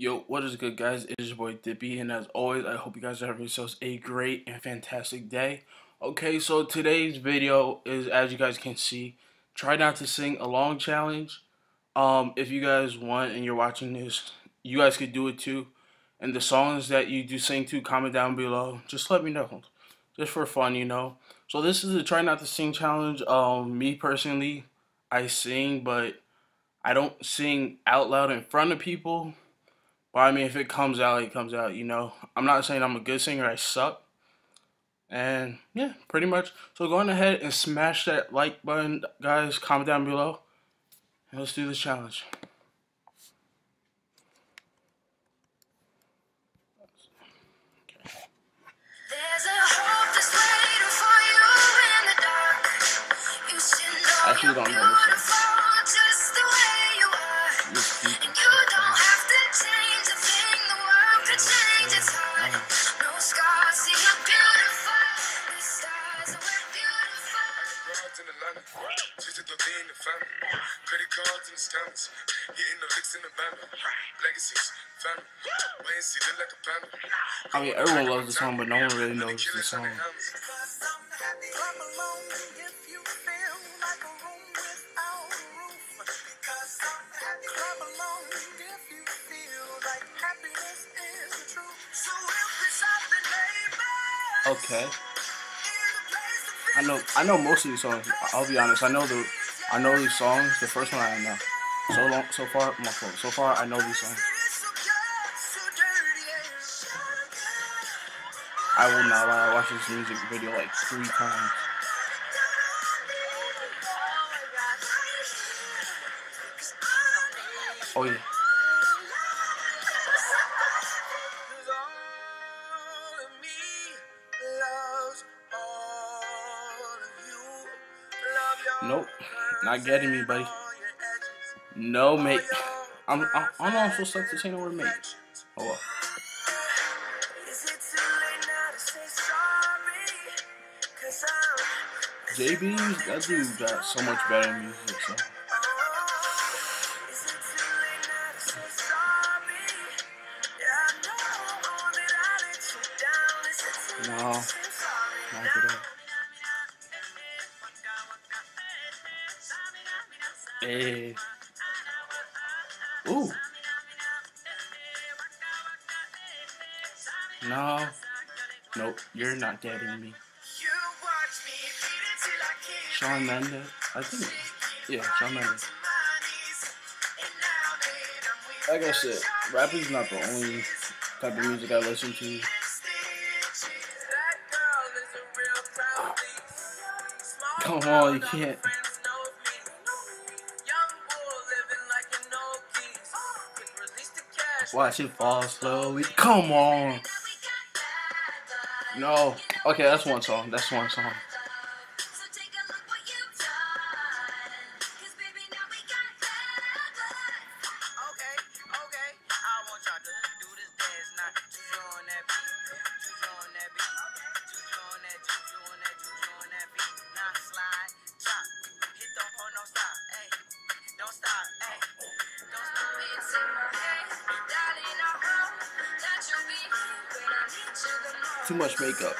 Yo, what is good, guys? It is your boy Dippy, and as always, I hope you guys are having yourselves a great and fantastic day. Okay, so today's video is, as you guys can see, try not to sing along challenge. Um, if you guys want and you're watching this, you guys could do it too. And the songs that you do sing to, comment down below. Just let me know, just for fun, you know. So this is the try not to sing challenge. Um, me personally, I sing, but I don't sing out loud in front of people but I mean, if it comes out, it comes out, you know. I'm not saying I'm a good singer, I suck. And yeah, pretty much. So go on ahead and smash that like button, guys. Comment down below. And let's do this challenge. Actually, don't know Credit cards and stamps. Hitting the licks in the band. Legacies, family. Wayne see look like a panda. I mean, everyone loves the song, but no one really knows the song. Okay. I know I know most of these songs. I'll be honest. I know the I know these songs. The first one I know. So long so far my fault. So far I know these songs. I will not lie, I watched this music video like three times. Oh yeah. Nope, not getting me, buddy. No, mate. I'm, I'm supposed to say the word mate. Oh well. JB, that dude got so much better music, so. Hey. Ooh. No. Nope, you're not getting me. Shawn Mendes. I think. Yeah, Shawn Mendes. Like I said, rap is not the only type of music I listen to. Come on, you can't. Watch it fall slowly. Come on. No. Okay, that's one song. That's one song. Too much makeup.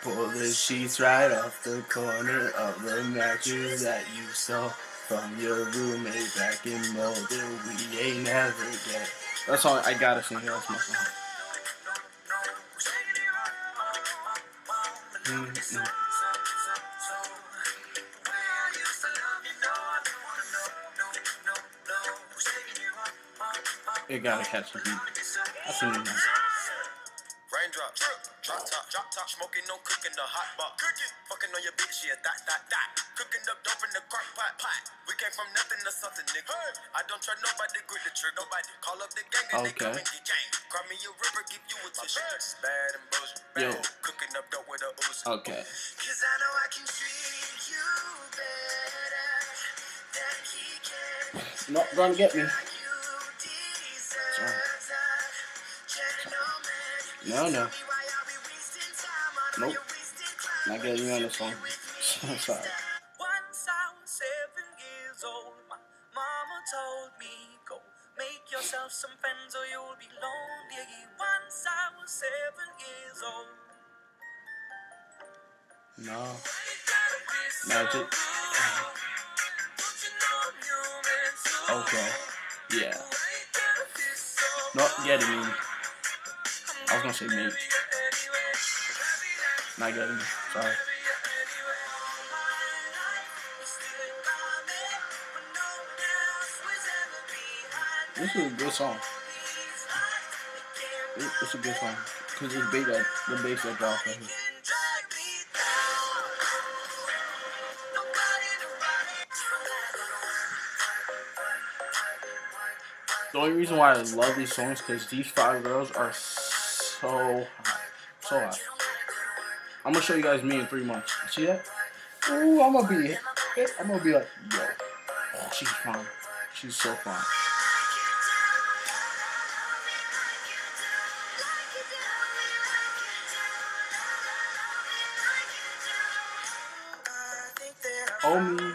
Pull the sheets right off the corner of the mattress that you stole from your roommate back in Mulder. We ain't never get. That's all I gotta sing. That's my song. It gotta catch the beat. I seen it. Raindrops, Drop top, drop top, smoking, no cooking the hot pot. Cooking, fucking on your bitch, yeah, that, that, that. Cooking up dope in the crock pot, pot. We came from nothing to something, nigga. I don't try nobody, grip the trigger. Nobody call up the gang and okay. they come and get gang. Cry me a river, give you a tissue. Bad and bullshit. Yo. Cooking up dope with a ooze. Okay. Cause I know I can treat you better than he can. Not gonna get me. No, no. Nope. Not getting you on this one. Sorry. Once I was seven years old, my mama told me, go make yourself some friends or you'll be lonely. Once I was seven years old. No. Magic. Okay. Yeah. Not getting me. I was gonna say me. Not getting. Sorry. This is a good song. It's a good song. Because it's big, like, the bass that drops right here. The only reason why I love these songs because these five girls are so hot. So hot. I'm gonna show you guys me in three months. See that? Ooh, I'm gonna be I'm gonna be like, yo. Oh, she's fine. She's so fine. Oh me.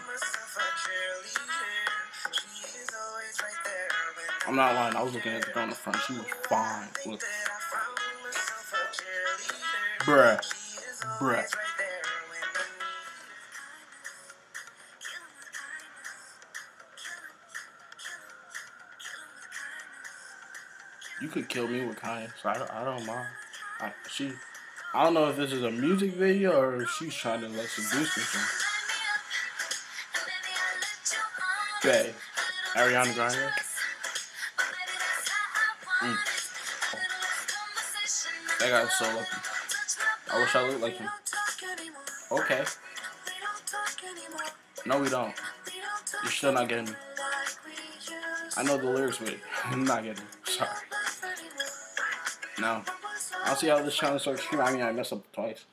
I'm not lying. I was looking at the girl in the front. She was fine. Look. Bruh. You could kill me with Kanye, so I don't, I don't mind. I, she, I don't know if this is a music video or if she's trying to like seduce me. Okay, Ariana Grande. Mm. That guy's so lucky. I wish I looked like him. Okay. No, we don't. You're still not getting me. I know the lyrics, but I'm not getting it. Sorry. No. I'll see how this channel starts. I mean, I messed up twice.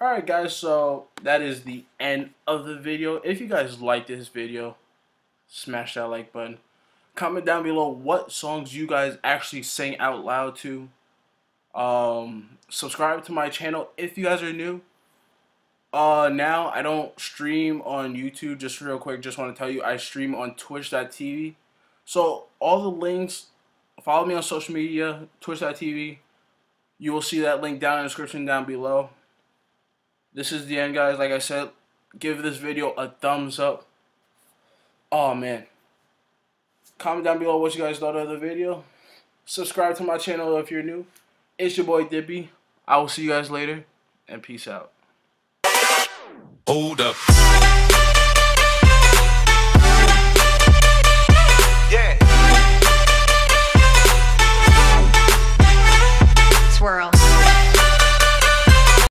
Alright, guys, so that is the end of the video. If you guys like this video, smash that like button. Comment down below what songs you guys actually sing out loud to. Um, subscribe to my channel if you guys are new. Uh, now I don't stream on YouTube. Just real quick, just want to tell you I stream on Twitch.tv. So all the links, follow me on social media, Twitch.tv. You will see that link down in the description down below. This is the end, guys. Like I said, give this video a thumbs up. Oh man. Comment down below what you guys thought of the video. Subscribe to my channel if you're new. It's your boy Dippy. I will see you guys later, and peace out. Hold up.